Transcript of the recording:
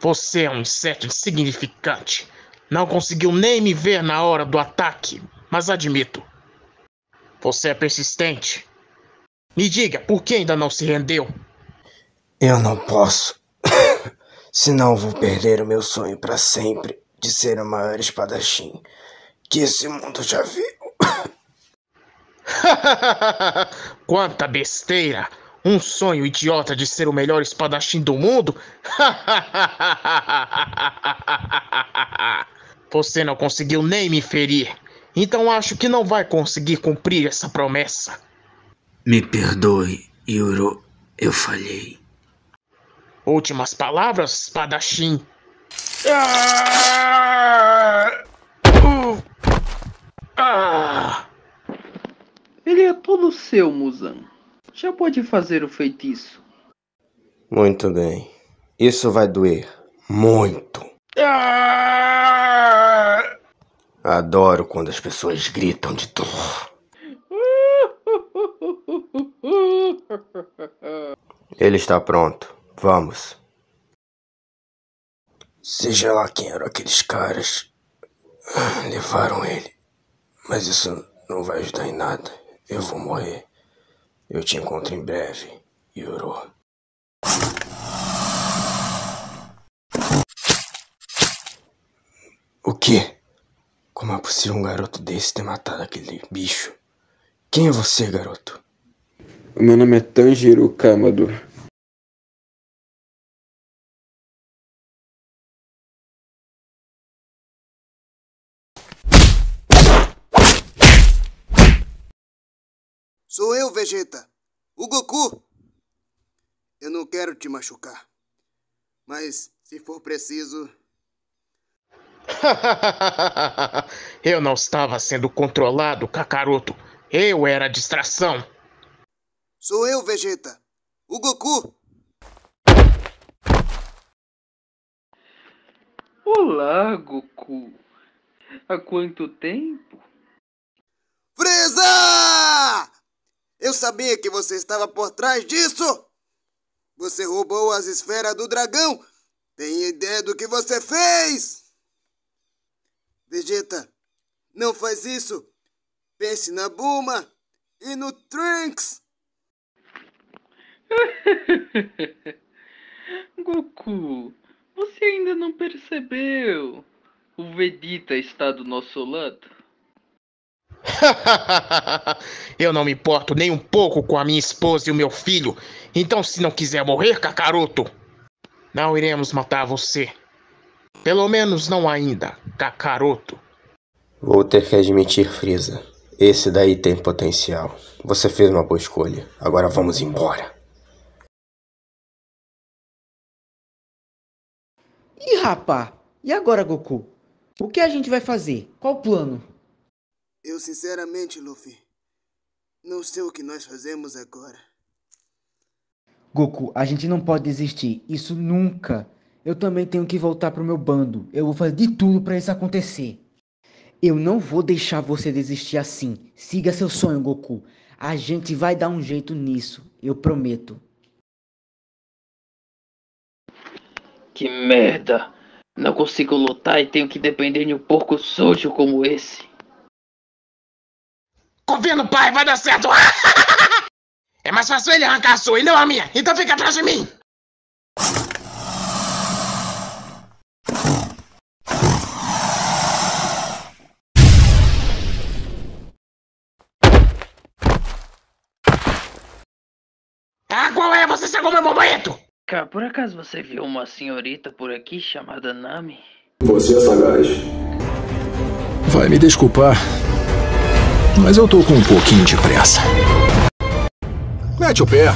Você é um inseto insignificante. Não conseguiu nem me ver na hora do ataque, mas admito. Você é persistente. Me diga, por que ainda não se rendeu? Eu não posso. Senão vou perder o meu sonho para sempre de ser o maior espadachim que esse mundo já viu. Quanta besteira! Um sonho idiota de ser o melhor espadachim do mundo? Você não conseguiu nem me ferir. Então acho que não vai conseguir cumprir essa promessa. Me perdoe, Yuro. Eu falhei. Últimas palavras, espadachim. Ah! Uh! Ah! Ele é todo seu, Musan. Já pode fazer o feitiço. Muito bem. Isso vai doer. Muito. Ah! Adoro quando as pessoas gritam de dor. Ele está pronto. Vamos. Seja lá quem eram aqueles caras, levaram ele. Mas isso não vai ajudar em nada. Eu vou morrer. Eu te encontro em breve, Yoro. O quê? Como é possível um garoto desse ter matado aquele bicho? Quem é você, garoto? Meu nome é Tanjiro Kamado. Sou eu, Vegeta. O Goku. Eu não quero te machucar. Mas, se for preciso. Eu não estava sendo controlado, Kakaroto. Eu era a distração. Sou eu, Vegeta. O Goku. Olá, Goku. Há quanto tempo? Freeza! Eu sabia que você estava por trás disso! Você roubou as esferas do dragão! Tem ideia do que você fez? Vegeta, não faz isso! Pense na Buma e no Trunks! Goku, você ainda não percebeu? O Vegeta está do nosso lado. Eu não me importo nem um pouco com a minha esposa e o meu filho. Então, se não quiser morrer, Kakaroto, não iremos matar você. Pelo menos não ainda, Kakaroto. Vou ter que admitir, Frieza. Esse daí tem potencial. Você fez uma boa escolha. Agora vamos embora. Ih, rapá! E agora, Goku? O que a gente vai fazer? Qual o plano? Eu, sinceramente, Luffy, não sei o que nós fazemos agora. Goku, a gente não pode desistir. Isso nunca. Eu também tenho que voltar pro meu bando. Eu vou fazer de tudo para isso acontecer. Eu não vou deixar você desistir assim. Siga seu sonho, Goku. A gente vai dar um jeito nisso. Eu prometo. Que merda! Não consigo lutar e tenho que depender de um porco sujo como esse. Confia no pai, vai dar certo. É mais fácil ele arrancar a sua e não a minha. Então fica atrás de mim. Ah, qual é? Você chegou meu momento! Cara, por acaso você viu uma senhorita por aqui chamada Nami? Você é sagaz. Vai me desculpar, mas eu tô com um pouquinho de pressa. Mete o pé.